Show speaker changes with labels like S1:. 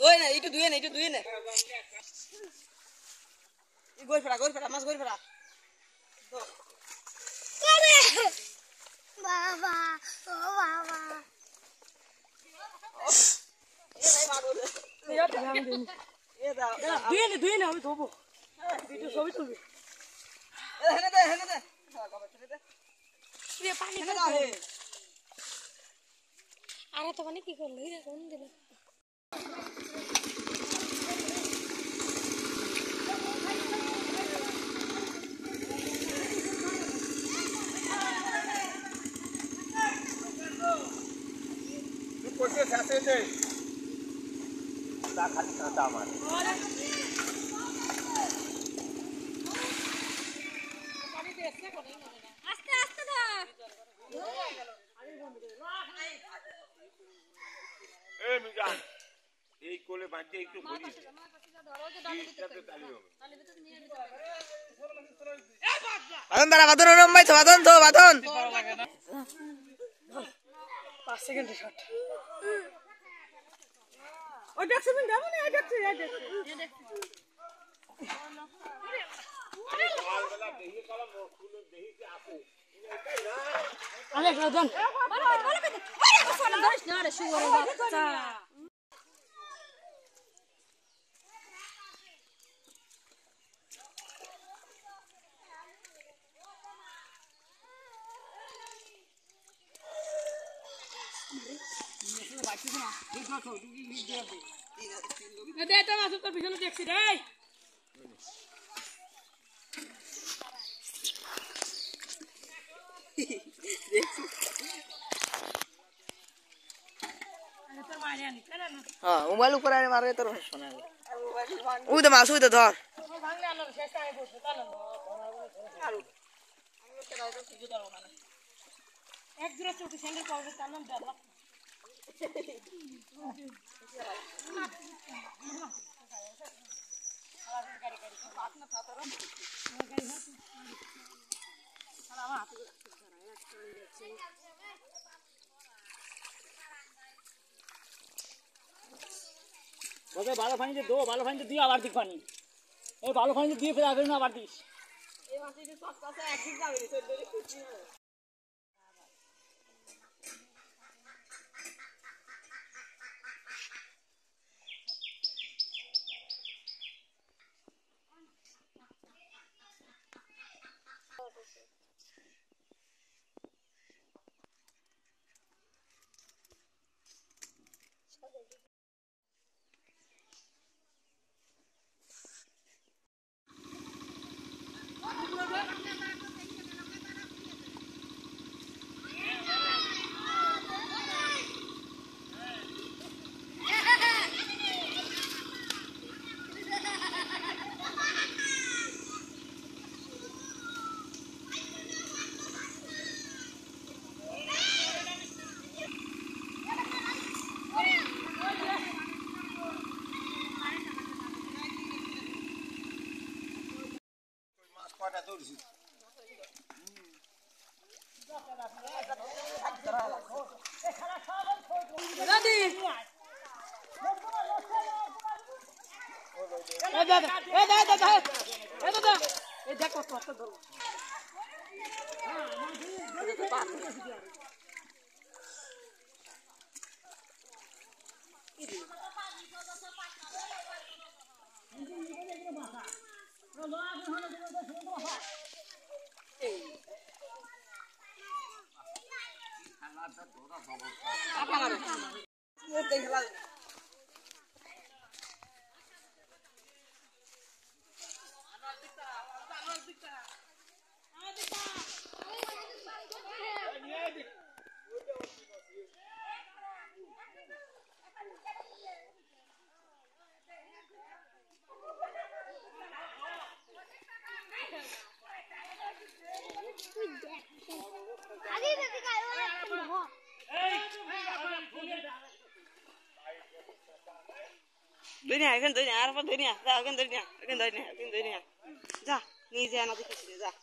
S1: Doi na, né? itu duit na, itu duit na. Ini gue pernah, gue pernah, mas
S2: gue pernah. Kare,
S1: baba, oh
S3: baba. Iya, tahu. Duit na, duit na, kami topo.
S1: Itu kami topo. Hena
S3: deh, hena
S1: deh. Kita panik.
S2: Né? Hena deh. এত মানে কি করল এটা কোন দিল আস্তে আস্তে ধর
S4: এই মিজান এই কোলে বাঁধতে একটু ঘুরিস
S1: বাদন দাঁড়া বাদন ওরম ভাই বাদন তো বাদন
S3: পাঁচ সেকেন্ডের শট ওই দেখছ তুমি যাব না ওই দেখছ ওই দেখছ। আলেক রাজন
S2: ধরিস না রে শুয়োরের বাচ্চা।
S3: দে তো মাছ তো পিছনে দেখছি রে
S1: হ্যাঁ মোবাইল উপরে আরে মারে তোর শোনা ওই তো মাছ ওই তো ধর
S3: এক জোড়া চৌকি স্যান্ডেল পাওয়া তার নাম ভালো পানিতে দো ভালো পানিতে দিয়ে আবার দিক পানি এই ভালো পানিতে দিয়ে ফের আগে না আবার দিস।
S4: para todos. Ready?
S3: ए दादा ए दादा ए दादा ए देखो तो तो हां मैं भी
S2: আগে
S1: Dunia, kan dunia, harapan dunia, dah kan dunia, kan dunia, kan dunia. Dah, ni saya nak dikasih dah.